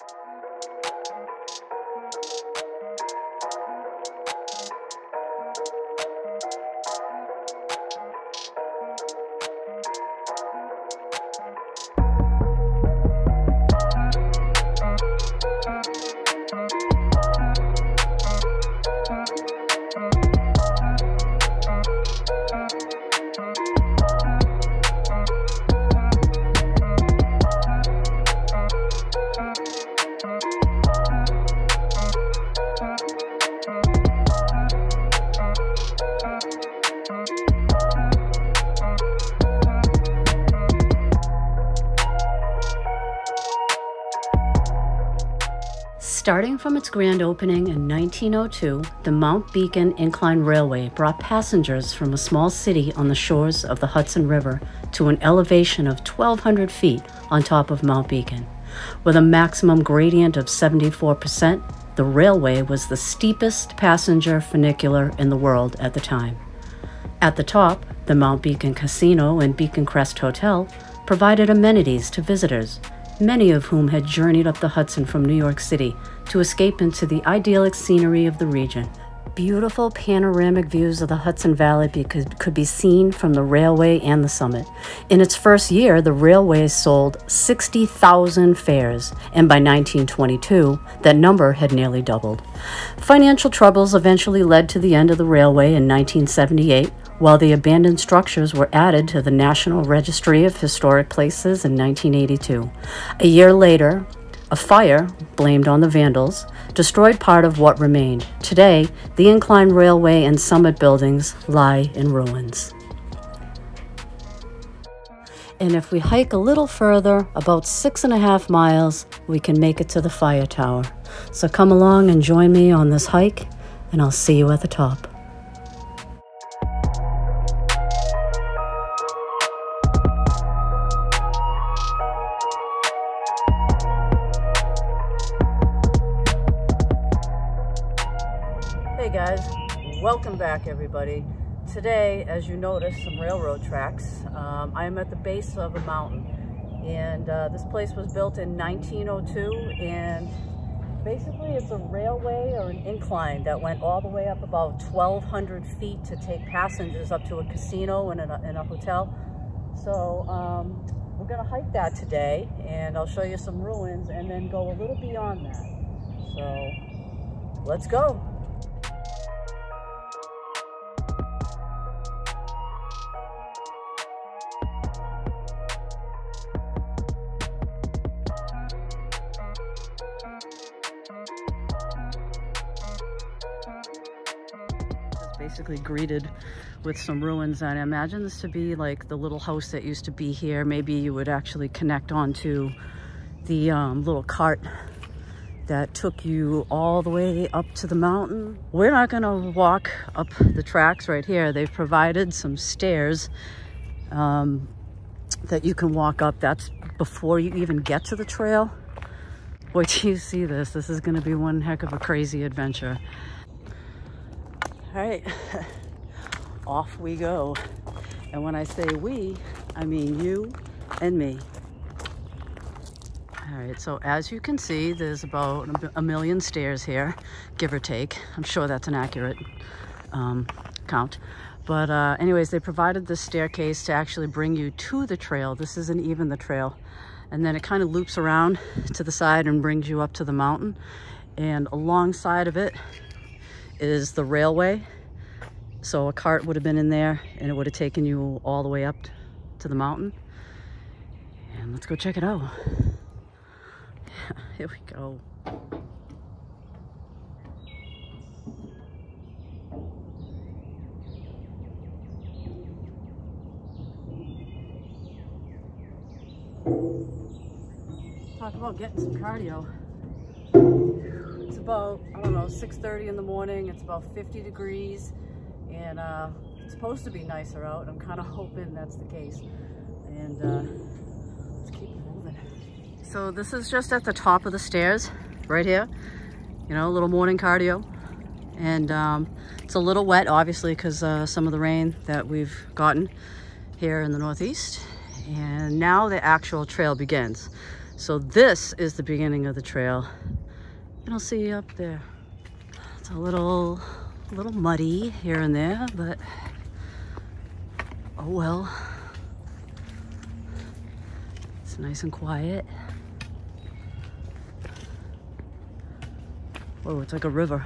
you Starting from its grand opening in 1902, the Mount Beacon Incline Railway brought passengers from a small city on the shores of the Hudson River to an elevation of 1,200 feet on top of Mount Beacon. With a maximum gradient of 74%, the railway was the steepest passenger funicular in the world at the time. At the top, the Mount Beacon Casino and Beacon Crest Hotel provided amenities to visitors, many of whom had journeyed up the Hudson from New York City to escape into the idyllic scenery of the region. Beautiful panoramic views of the Hudson Valley could, be seen from the railway and the summit. In its first year, the railway sold 60,000 fares, and by 1922, that number had nearly doubled. Financial troubles eventually led to the end of the railway in 1978, while the abandoned structures were added to the National Registry of Historic Places in 1982. A year later, a fire, blamed on the Vandals, destroyed part of what remained. Today, the incline railway and summit buildings lie in ruins. And if we hike a little further, about six and a half miles, we can make it to the fire tower. So come along and join me on this hike, and I'll see you at the top. Hey guys, welcome back everybody. Today, as you notice, some railroad tracks. Um, I am at the base of a mountain and uh, this place was built in 1902 and basically it's a railway or an incline that went all the way up about 1,200 feet to take passengers up to a casino and a, and a hotel. So um, we're gonna hike that today and I'll show you some ruins and then go a little beyond that. So let's go. Basically greeted with some ruins. And I imagine this to be like the little house that used to be here. Maybe you would actually connect onto the um, little cart that took you all the way up to the mountain. We're not gonna walk up the tracks right here. They've provided some stairs um, that you can walk up. That's before you even get to the trail. Wait till you see this. This is gonna be one heck of a crazy adventure. All right, off we go. And when I say we, I mean you and me. All right, so as you can see, there's about a million stairs here, give or take. I'm sure that's an accurate um, count. But uh, anyways, they provided this staircase to actually bring you to the trail. This isn't even the trail. And then it kind of loops around to the side and brings you up to the mountain. And alongside of it is the railway. So a cart would have been in there and it would have taken you all the way up to the mountain. And let's go check it out. Here we go. Talk about getting some cardio about, I don't know, 6.30 in the morning. It's about 50 degrees and uh, it's supposed to be nicer out. I'm kind of hoping that's the case. And uh, let's keep moving. So this is just at the top of the stairs right here. You know, a little morning cardio. And um, it's a little wet, obviously, because uh, some of the rain that we've gotten here in the Northeast. And now the actual trail begins. So this is the beginning of the trail. And I'll see you up there. It's a little, a little muddy here and there, but oh well. It's nice and quiet. Whoa, it's like a river.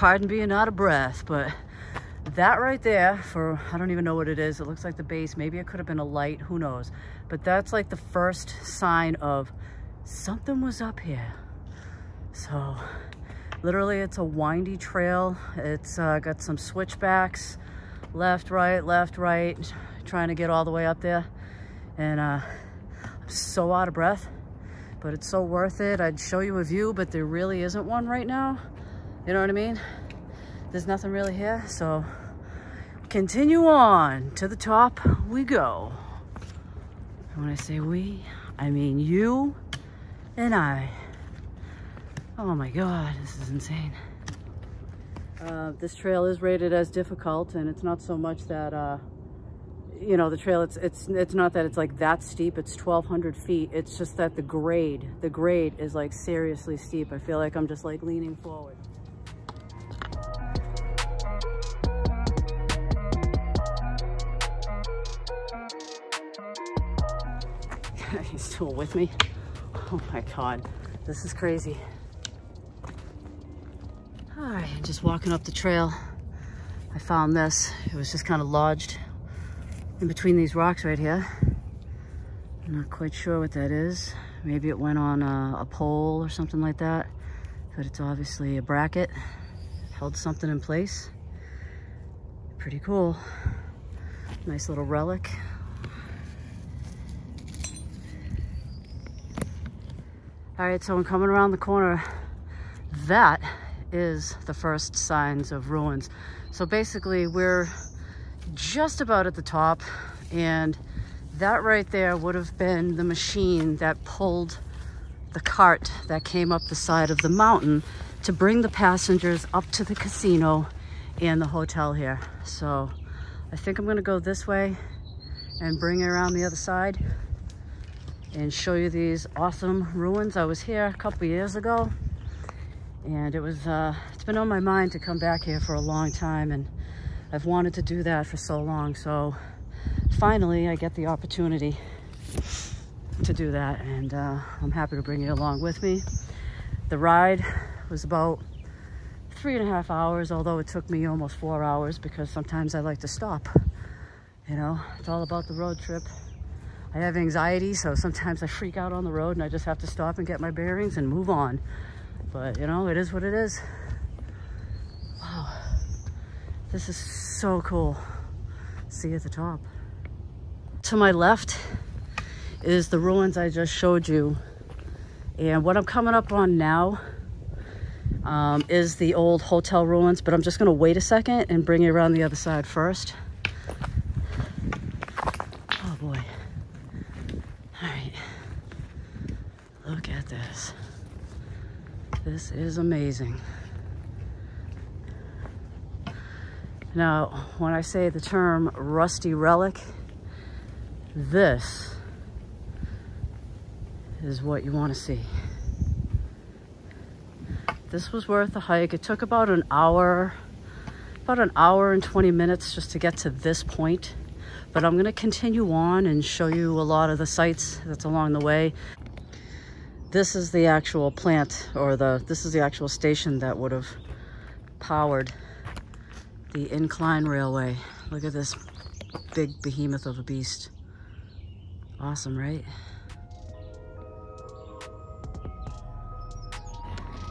Pardon being out of breath, but that right there for, I don't even know what it is. It looks like the base. Maybe it could have been a light, who knows. But that's like the first sign of something was up here. So literally it's a windy trail. It's uh, got some switchbacks, left, right, left, right, trying to get all the way up there. And uh, I'm so out of breath, but it's so worth it. I'd show you a view, but there really isn't one right now. You know what I mean? There's nothing really here, so continue on. To the top we go. And when I say we, I mean you and I. Oh my God, this is insane. Uh, this trail is rated as difficult and it's not so much that, uh, you know, the trail, it's, it's, it's not that it's like that steep, it's 1200 feet. It's just that the grade, the grade is like seriously steep. I feel like I'm just like leaning forward. Still with me. Oh my God, this is crazy. All right, just walking up the trail. I found this. It was just kind of lodged in between these rocks right here. I'm not quite sure what that is. Maybe it went on a, a pole or something like that, but it's obviously a bracket. Held something in place. Pretty cool. Nice little relic. All right, so I'm coming around the corner. That is the first signs of ruins. So basically we're just about at the top and that right there would have been the machine that pulled the cart that came up the side of the mountain to bring the passengers up to the casino and the hotel here. So I think I'm gonna go this way and bring it around the other side and show you these awesome ruins. I was here a couple years ago and it was, uh, it's been on my mind to come back here for a long time and I've wanted to do that for so long. So finally I get the opportunity to do that and uh, I'm happy to bring you along with me. The ride was about three and a half hours, although it took me almost four hours because sometimes I like to stop. You know, it's all about the road trip. I have anxiety, so sometimes I freak out on the road and I just have to stop and get my bearings and move on. But you know, it is what it is. Wow, this is so cool. See at the top. To my left is the ruins I just showed you. And what I'm coming up on now um, is the old hotel ruins, but I'm just gonna wait a second and bring it around the other side first. This is amazing. Now, when I say the term rusty relic, this is what you want to see. This was worth the hike. It took about an hour, about an hour and 20 minutes just to get to this point. But I'm gonna continue on and show you a lot of the sites that's along the way this is the actual plant or the this is the actual station that would have powered the incline railway. Look at this big behemoth of a beast. Awesome right?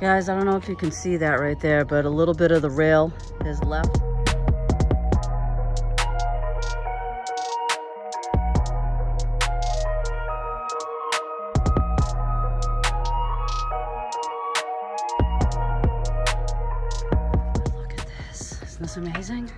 Guys i don't know if you can see that right there but a little bit of the rail is left amazing?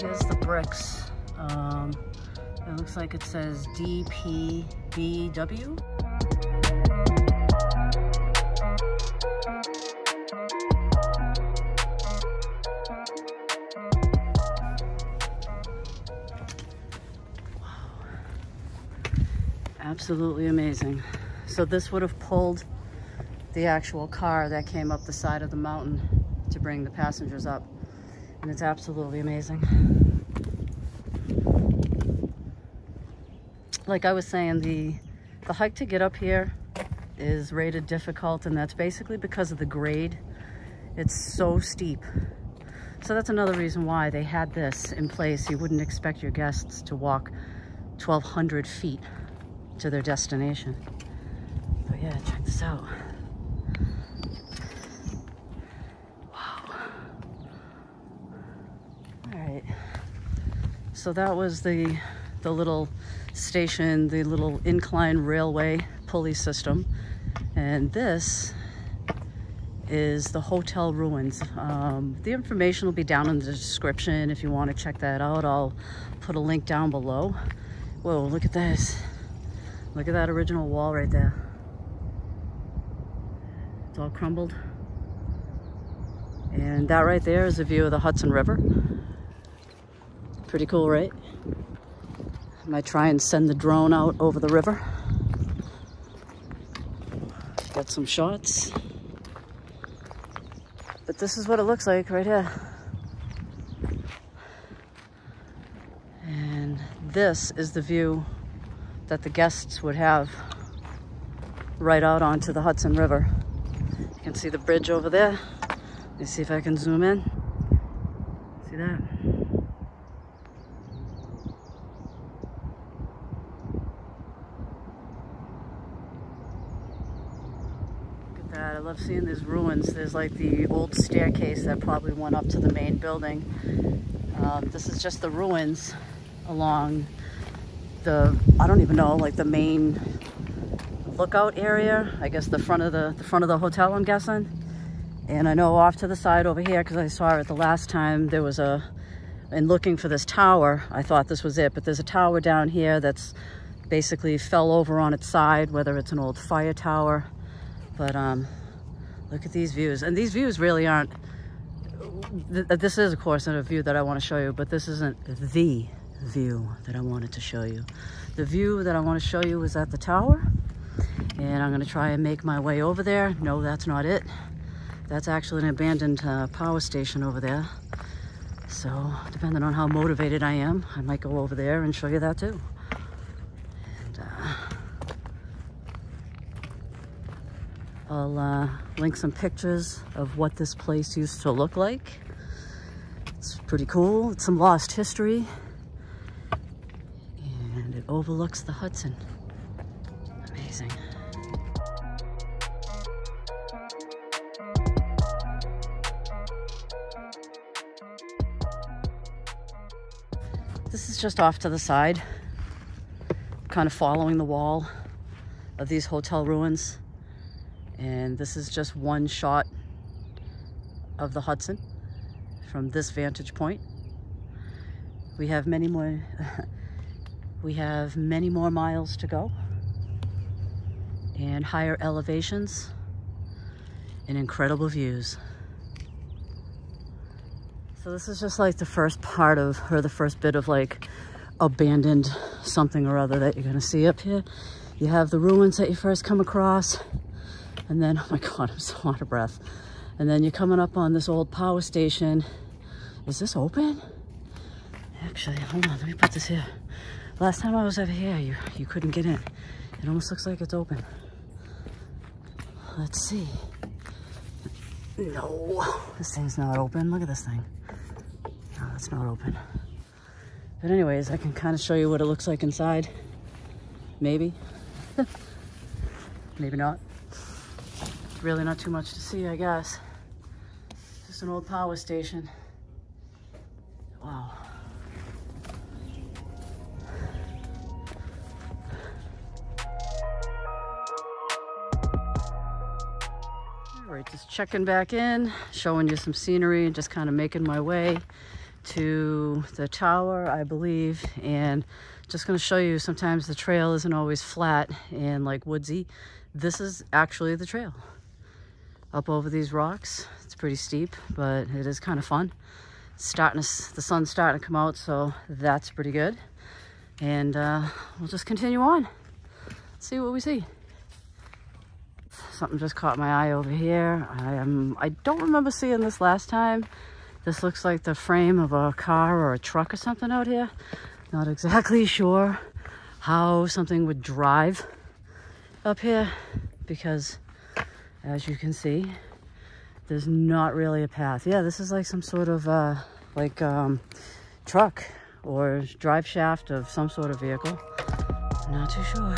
Here's the bricks. Um, It looks like it says DPBW. Absolutely amazing. So this would have pulled the actual car that came up the side of the mountain to bring the passengers up. And it's absolutely amazing. Like I was saying, the, the hike to get up here is rated difficult and that's basically because of the grade. It's so steep. So that's another reason why they had this in place. You wouldn't expect your guests to walk 1,200 feet to their destination. But yeah, check this out. So that was the the little station, the little incline railway pulley system. And this is the hotel ruins. Um, the information will be down in the description if you want to check that out. I'll put a link down below. Whoa, look at this. Look at that original wall right there. It's all crumbled. And that right there is a view of the Hudson River. Pretty cool, right? I might try and send the drone out over the river. Get some shots. But this is what it looks like right here. And this is the view that the guests would have right out onto the Hudson River. You can see the bridge over there. Let me see if I can zoom in. See that? That. I love seeing these ruins. There's like the old staircase that probably went up to the main building. Um, this is just the ruins along the, I don't even know, like the main lookout area. I guess the front of the, the front of the hotel, I'm guessing. And I know off to the side over here, because I saw it the last time, there was a, in looking for this tower, I thought this was it, but there's a tower down here that's basically fell over on its side, whether it's an old fire tower but um, look at these views. And these views really aren't, th this is of course a view that I want to show you, but this isn't the view that I wanted to show you. The view that I want to show you is at the tower. And I'm going to try and make my way over there. No, that's not it. That's actually an abandoned uh, power station over there. So depending on how motivated I am, I might go over there and show you that too. I'll uh, link some pictures of what this place used to look like. It's pretty cool. It's some lost history. And it overlooks the Hudson. Amazing. This is just off to the side, kind of following the wall of these hotel ruins. And this is just one shot of the Hudson from this vantage point. We have many more, we have many more miles to go and higher elevations and incredible views. So this is just like the first part of, or the first bit of like abandoned something or other that you're gonna see up here. You have the ruins that you first come across. And then, oh my God, I'm so out of breath. And then you're coming up on this old power station. Is this open? Actually, hold on, let me put this here. Last time I was over here, you, you couldn't get in. It almost looks like it's open. Let's see. No, this thing's not open. Look at this thing. No, it's not open. But anyways, I can kind of show you what it looks like inside. Maybe. Maybe not really not too much to see, I guess. Just an old power station. Wow. All right, just checking back in, showing you some scenery and just kind of making my way to the tower, I believe, and just going to show you sometimes the trail isn't always flat and like woodsy. This is actually the trail up over these rocks. It's pretty steep, but it is kind of fun. It's starting to, the sun's starting to come out, so that's pretty good. And uh, we'll just continue on, see what we see. Something just caught my eye over here. I am, I don't remember seeing this last time. This looks like the frame of a car or a truck or something out here. Not exactly sure how something would drive up here because as you can see, there's not really a path. Yeah, this is like some sort of uh, like um, truck or drive shaft of some sort of vehicle. Not too sure.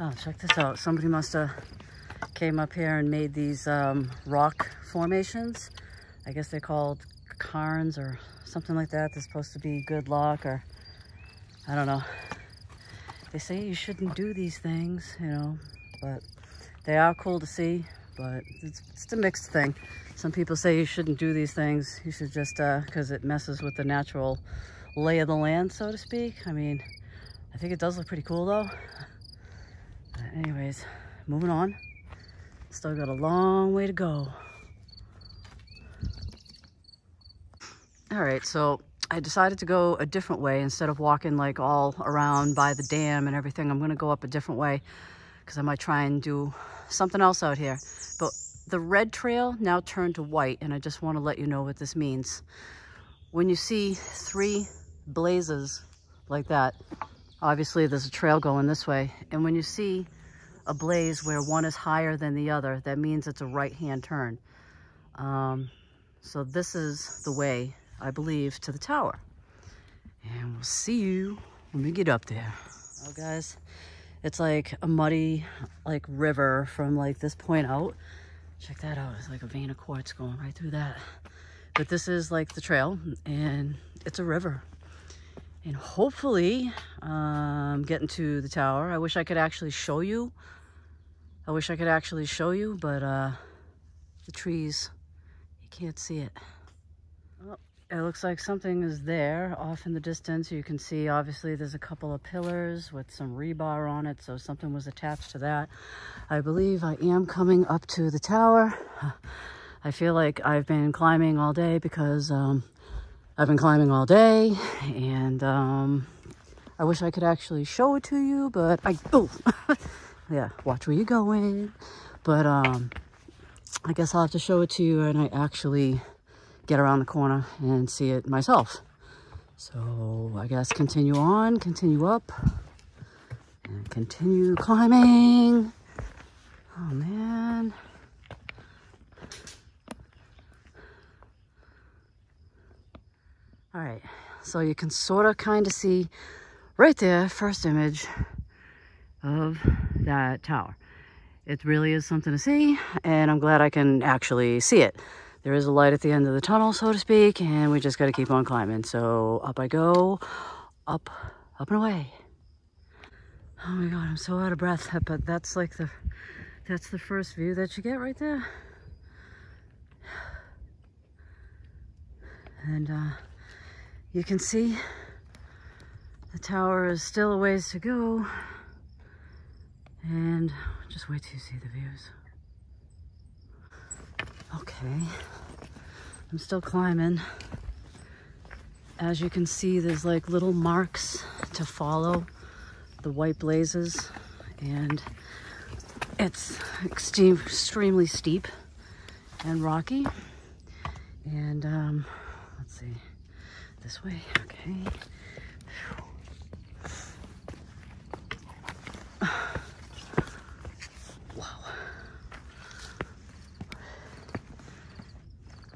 Oh, check this out. Somebody must have came up here and made these um, rock formations. I guess they're called cairns or something like that. They're supposed to be good luck or I don't know. They say you shouldn't do these things, you know, but they are cool to see, but it's, it's a mixed thing. Some people say you shouldn't do these things. You should just, because uh, it messes with the natural lay of the land, so to speak. I mean, I think it does look pretty cool though. But anyways, moving on. Still got a long way to go. All right, so I decided to go a different way instead of walking like all around by the dam and everything. I'm gonna go up a different way because I might try and do something else out here. But the red trail now turned to white and I just wanna let you know what this means. When you see three blazes like that, obviously there's a trail going this way. And when you see a blaze where one is higher than the other, that means it's a right-hand turn. Um, so this is the way, I believe, to the tower. And we'll see you when we get up there. Oh, guys, it's like a muddy, like, river from, like, this point out. Check that out. It's like a vein of quartz going right through that. But this is, like, the trail, and it's a river and hopefully um, getting to the tower. I wish I could actually show you. I wish I could actually show you, but uh, the trees, you can't see it. Oh, it looks like something is there off in the distance. You can see, obviously, there's a couple of pillars with some rebar on it, so something was attached to that. I believe I am coming up to the tower. I feel like I've been climbing all day because um, I've been climbing all day and um, I wish I could actually show it to you, but I, oh, yeah, watch where you're going. But um, I guess I'll have to show it to you and I actually get around the corner and see it myself. So I guess continue on, continue up, and continue climbing. Oh man. All right, so you can sort of kind of see right there, first image of that tower. It really is something to see, and I'm glad I can actually see it. There is a light at the end of the tunnel, so to speak, and we just got to keep on climbing. So up I go, up, up and away. Oh my God, I'm so out of breath, but that's like the, that's the first view that you get right there. And uh, you can see the tower is still a ways to go. And just wait till you see the views. Okay, I'm still climbing. As you can see, there's like little marks to follow the white blazes and it's extreme, extremely steep and rocky. And um, let's see this way, okay.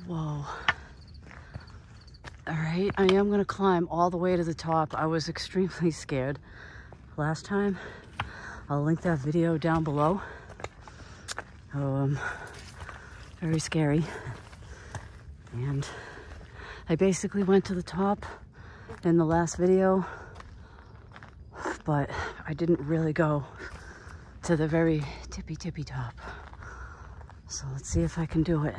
Whoa. All right, I am gonna climb all the way to the top. I was extremely scared last time. I'll link that video down below. Um, very scary. And I basically went to the top in the last video, but I didn't really go to the very tippy tippy top. So let's see if I can do it.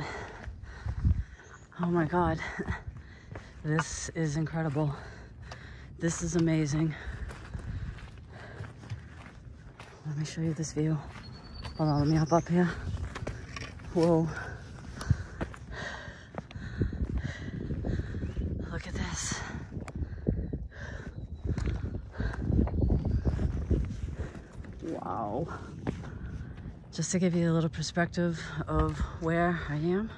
Oh my God, this is incredible. This is amazing. Let me show you this view. Hold on, let me hop up here. Whoa. Look at this. Wow. Just to give you a little perspective of where I am,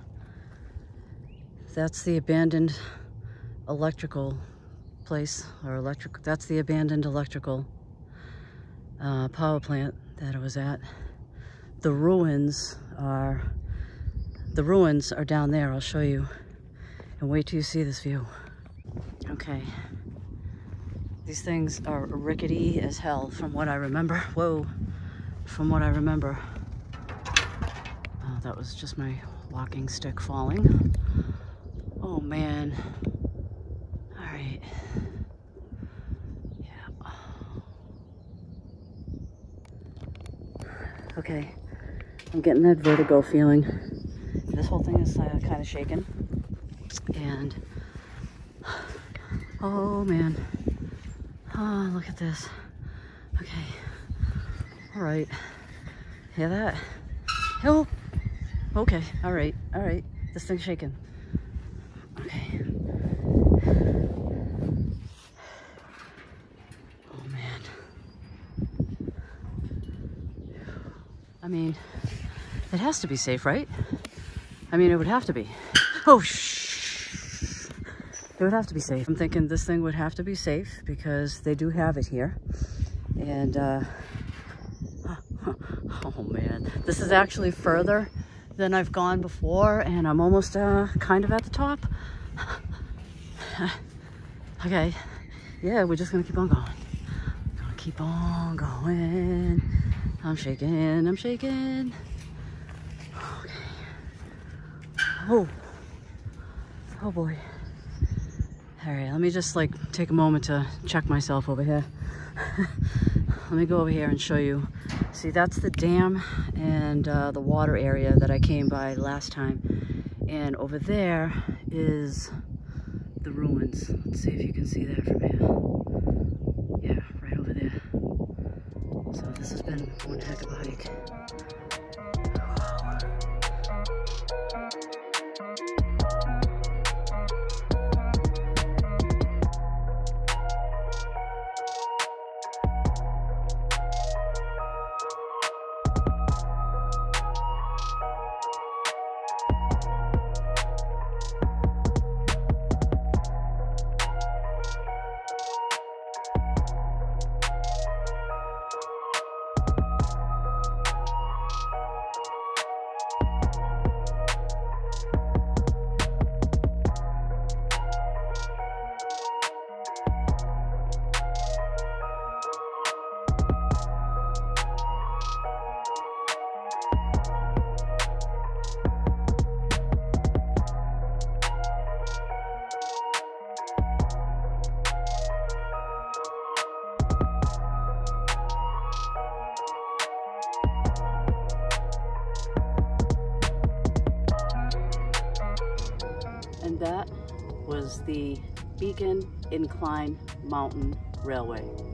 that's the abandoned electrical place, or electric, that's the abandoned electrical uh, power plant that I was at. The ruins are, the ruins are down there, I'll show you. And wait till you see this view. Okay. These things are rickety as hell from what I remember. Whoa. From what I remember. Oh, that was just my walking stick falling. Oh man. All right. Yeah. Okay. I'm getting that vertigo feeling. This whole thing is uh, kind of shaking. And, oh man. Oh, look at this. Okay. All right. Hear that? Oh. Okay. All right. All right. This thing's shaking. Okay. Oh man. I mean, it has to be safe, right? I mean, it would have to be. Oh, shh. It would have to be safe. I'm thinking this thing would have to be safe because they do have it here. And, uh, oh man, this is actually further than I've gone before and I'm almost, uh, kind of at the top. okay, yeah, we're just gonna keep on going. Gonna keep on going. I'm shaking, I'm shaking. Okay. Oh. Oh boy. All right, let me just like take a moment to check myself over here. let me go over here and show you. See, that's the dam and uh, the water area that I came by last time. And over there is the ruins. Let's see if you can see that from here. Yeah, right over there. So this has been one heck of a hike. The Beacon Incline Mountain Railway.